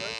Right